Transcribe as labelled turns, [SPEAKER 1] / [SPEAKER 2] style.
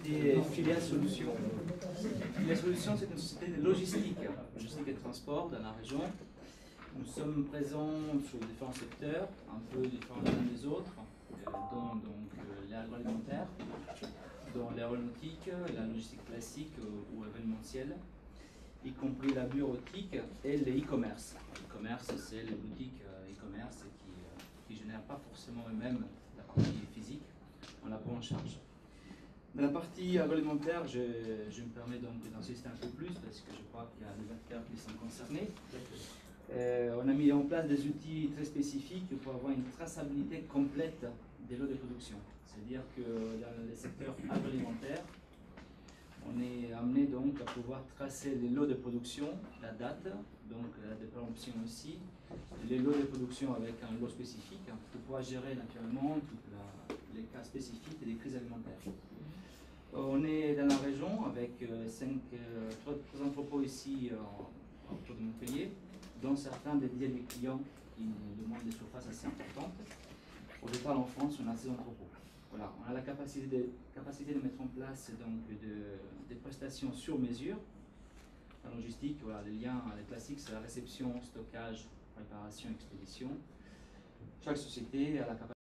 [SPEAKER 1] société Filiale Solutions. Filiale Solutions, c'est une société de logistique, logistique et transport dans la région. Nous sommes présents sur différents secteurs, un peu différents les uns des autres, euh, dont donc euh, l'agroalimentaire, dans l'aéronautique, la logistique classique euh, ou événementielle, y compris la bureautique et le e-commerce. E-commerce, c'est les boutiques e-commerce qui ne génèrent pas forcément eux-mêmes la partie physique, on la prend en charge. Dans la partie agroalimentaire, je, me permets donc d'insister un peu plus parce que je crois qu'il y a des acteurs qui sont concernés. Euh, on a mis en place des outils très spécifiques pour avoir une traçabilité complète des lots de production. C'est-à-dire que dans les secteurs agroalimentaires, donc à pouvoir tracer les lots de production, la date, donc la date de péremption aussi, les lots de production avec un lot spécifique, pour pouvoir gérer naturellement tous les cas spécifiques des crises alimentaires. On est dans la région avec euh, cinq, euh, trois, entrepôts ici euh, autour de Montpellier, dont certains dédiés à des clients qui nous demandent des surfaces assez importantes. Au total, en France, on a ces entrepôts. Voilà, on a la capacité de, capacité de mettre en place donc, des prestations sur mesure. La logistique, voilà, les liens les classiques, c'est la réception, stockage, préparation, expédition. Chaque société a la capacité